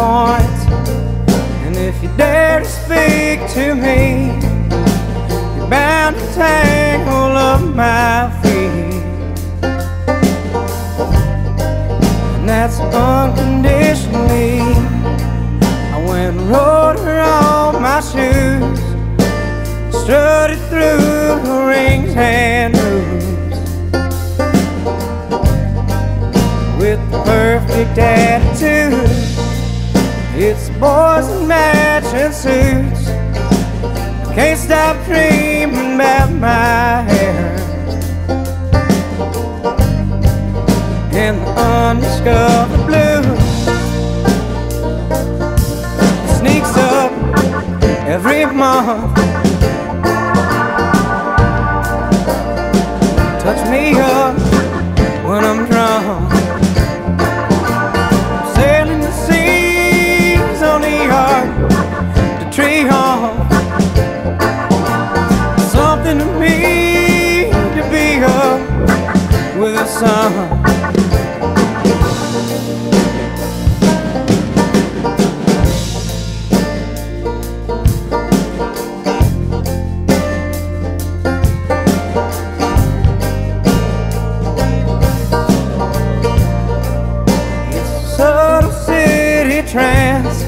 And if you dare to speak to me, you're bound to tangle up my feet. And that's unconditionally. I went and rode her on my shoes, strutted through the rings and with the perfect attitude. It's boys in matching suits. Can't stop dreaming about my hair and the undiscovered blues. Sneaks up every month. Trance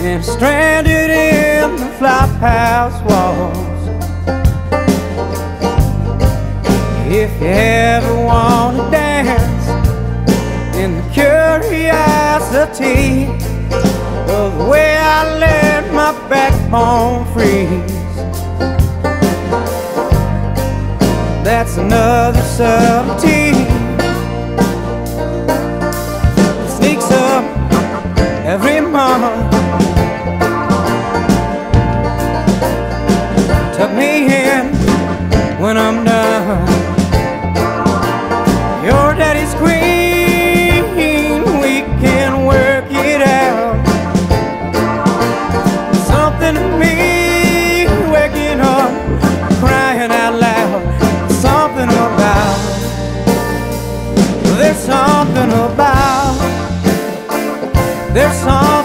and stranded in the flop house walls. If you ever want to dance in the curiosity of the way I let my backbone freeze, that's another subtlety. Tuck me in when I'm done. Your daddy's queen, we can work it out. Something to me waking up, crying out loud. Something about, there's something about. There's something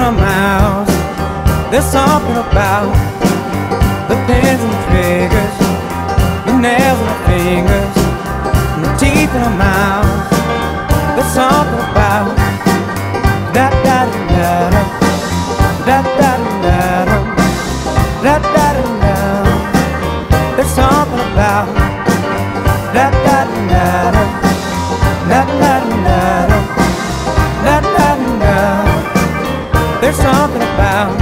the mouths. There's something about the pins and the triggers, the nails and the fingers, and the teeth in the mouths. There's something about